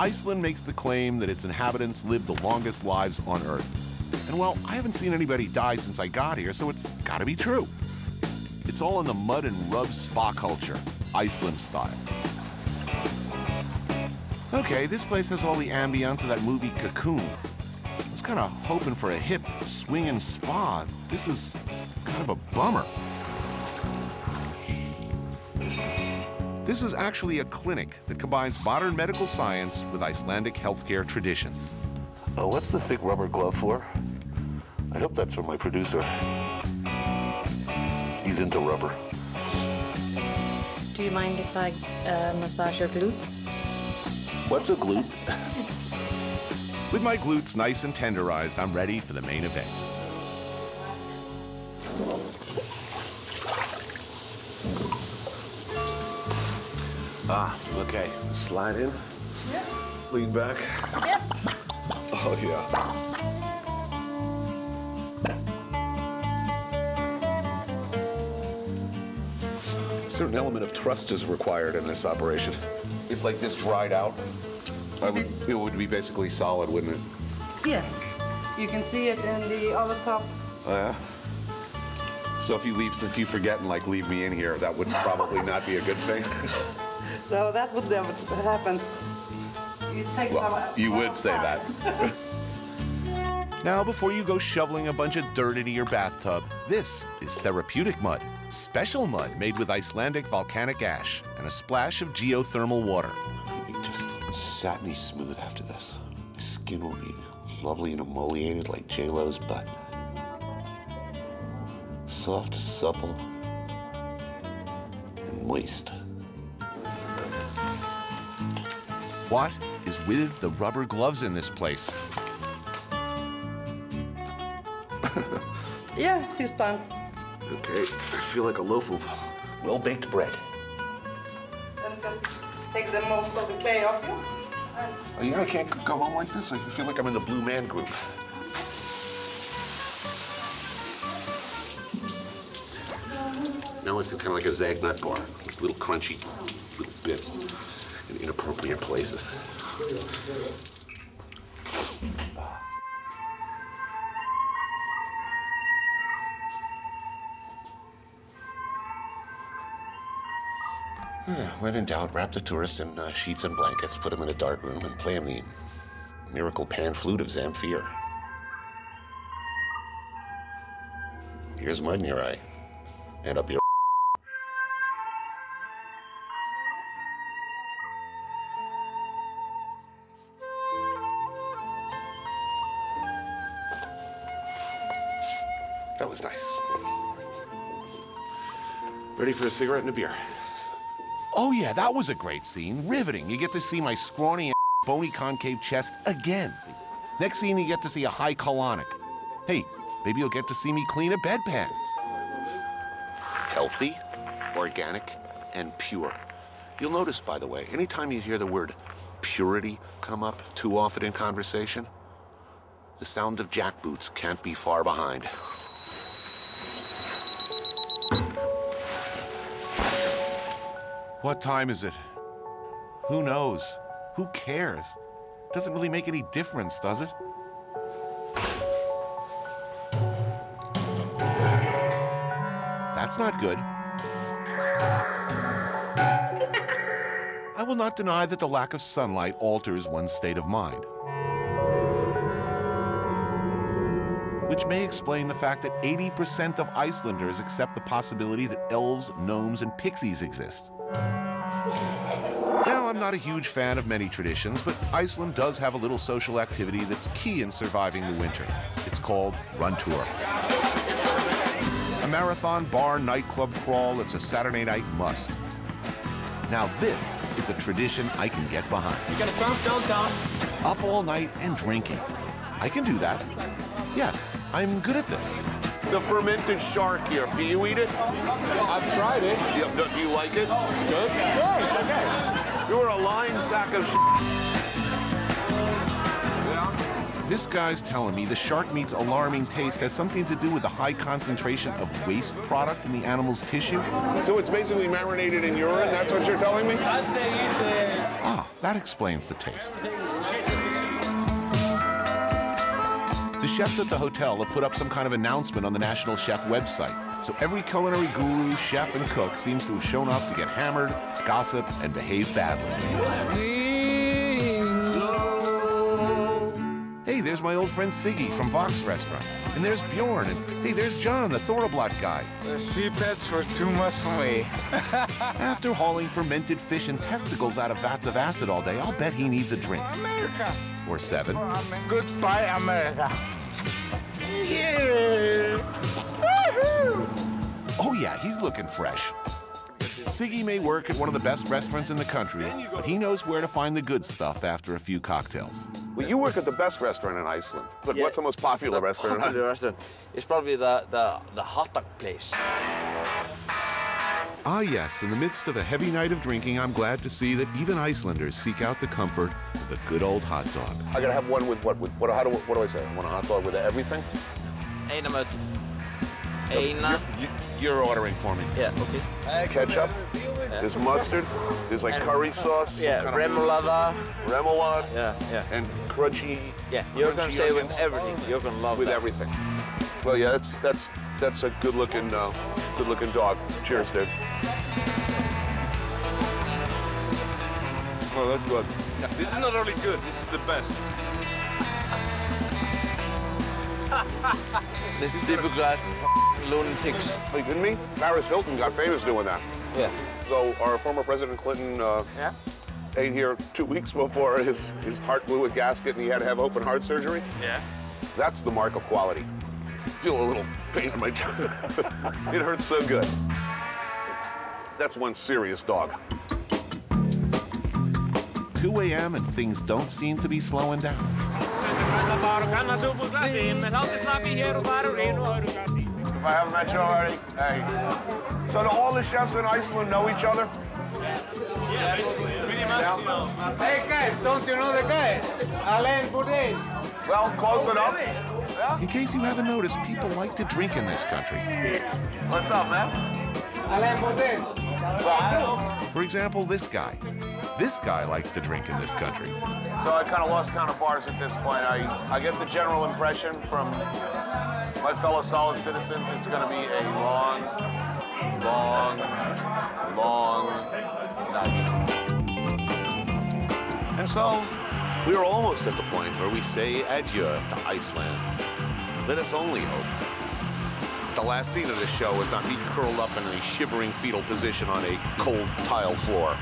Iceland makes the claim that its inhabitants live the longest lives on Earth. And well, I haven't seen anybody die since I got here, so it's gotta be true. It's all in the mud and rub spa culture, Iceland style. Okay, this place has all the ambience of that movie Cocoon. I was kind of hoping for a hip, swinging spa. This is kind of a bummer. This is actually a clinic that combines modern medical science with Icelandic healthcare traditions. Uh, what's the thick rubber glove for? I hope that's from my producer. He's into rubber. Do you mind if I uh, massage your glutes? What's a glute? With my glutes nice and tenderized, I'm ready for the main event. Ah, okay. Slide in. Yep. Lean back. Yep. Oh, yeah. A certain element of trust is required in this operation. It's like this dried out, I would, it would be basically solid, wouldn't it? Yeah. You can see it in the other top. Oh, yeah? So if you leave, if you forget and like leave me in here, that would probably not be a good thing. No, that would never happen. You take Well, some- you would say that. Now, before you go shoveling a bunch of dirt into your bathtub, this is therapeutic mud. Special mud made with Icelandic volcanic ash and a splash of geothermal water. It'll be just satiny smooth after this. My skin will be lovely and emoliated like J-Lo's butt. Soft, supple, and moist. What is with the rubber gloves in this place? Yeah, he's done. Okay, I feel like a loaf of well-baked bread. Then just take the most of the clay off you. And Oh, yeah, I can't go home like this. I feel like I'm in the Blue Man Group. Now I feel kind of like a Zagnut bar. Little crunchy, little bits in inappropriate places. When in doubt, wrap the tourist in uh, sheets and blankets, put him in a dark room, and play him the miracle pan flute of Zamfir. Here's mud in your eye, and up your. That was nice. Ready for a cigarette and a beer? Oh, yeah, that was a great scene. Riveting. You get to see my scrawny, bony concave chest again. Next scene, you get to see a high colonic. Hey, maybe you'll get to see me clean a bedpan. healthy, organic, and pure. You'll notice, by the way, anytime you hear the word purity come up too often in conversation, the sound of jackboots can't be far behind. What time is it? Who knows? Who cares? Doesn't really make any difference, does it? That's not good. I will not deny that the lack of sunlight alters one's state of mind. Which may explain the fact that 80% of Icelanders accept the possibility that elves, gnomes, and pixies exist. Now, I'm not a huge fan of many traditions, but Iceland does have a little social activity that's key in surviving the winter. It's called Runtur. A marathon bar nightclub crawl that's a Saturday night must. Now, this is a tradition I can get behind. You gotta start downtown. Up all night and drinking. I can do that. Yes, I'm good at this. The fermented shark here, do you eat it? I've tried it. Yeah, do you like it? Good? Yeah, it's okay. You're a lying sack of This guy's telling me the shark meat's alarming taste has something to do with the high concentration of waste product in the animal's tissue. So it's basically marinated in urine, that's what you're telling me? Ah, That explains the taste. The chefs at the hotel have put up some kind of announcement on the National Chef website. So every culinary guru, chef, and cook seems to have shown up to get hammered, gossip, and behave badly. Hey, there's my old friend Siggy from Vox Restaurant. And there's Bjorn. And hey, there's John, the Thorrablot guy. The sheepheads were too much for me. After hauling fermented fish and testicles out of vats of acid all day, I'll bet he needs a drink. America. Or seven. Goodbye, America. Yeah. Oh, yeah, he's looking fresh. Siggy may work at one of the best restaurants in the country, but he knows where to find the good stuff after a few cocktails. Well, you work at the best restaurant in Iceland. But Yeah. what's the most popular The restaurant in popular Iceland? restaurant is probably the, the, the hot dog place. Ah, yes, in the midst of a heavy night of drinking, I'm glad to see that even Icelanders seek out the comfort of the good old hot dog. I gotta have one with what? With what? How do, what do I say? I want a hot dog with everything. Eina með Eina You, you're ordering for me. Yeah, okay Ketchup. There's mustard. There's like And- curry sauce. Yeah, kind of remoulade remoulade. Yeah, yeah And crunchy. Yeah, you're gonna crunchy say with everything You're gonna love it. with that. everything. Well, yeah, that's that's that's a good-looking, uh, good-looking dog. Cheers, dude. Oh, that's good. This is not only good, this is the best. This is typical as lunatics Are you kidding me? Paris Hilton got famous doing that. Yeah So our former President Clinton uh, Yeah ate here two weeks before his, his heart blew a gasket and he had to have open heart surgery. Yeah. That's the mark of quality. Feel a little pain in my chest. it hurts so good. That's one serious dog. 2 a.m. and things don't seem to be slowing down. If I haven't met you already, hey. So do all the chefs in Iceland know each other? Pretty much, you know. Hey guys, don't you know the guy? Alain Boudin. Well, close enough. In case you haven't noticed, people like to drink in this country. What's up, man? Alain. For example, this guy. This guy likes to drink in this country. So I kind of lost count of bars at this point. I, I get the general impression from my fellow solid citizens it's going to be a long, long, long night. And so we are almost at the point where we say adieu to Iceland. Let us only hope. The last scene of this show is not me curled up in a shivering fetal position on a cold tile floor.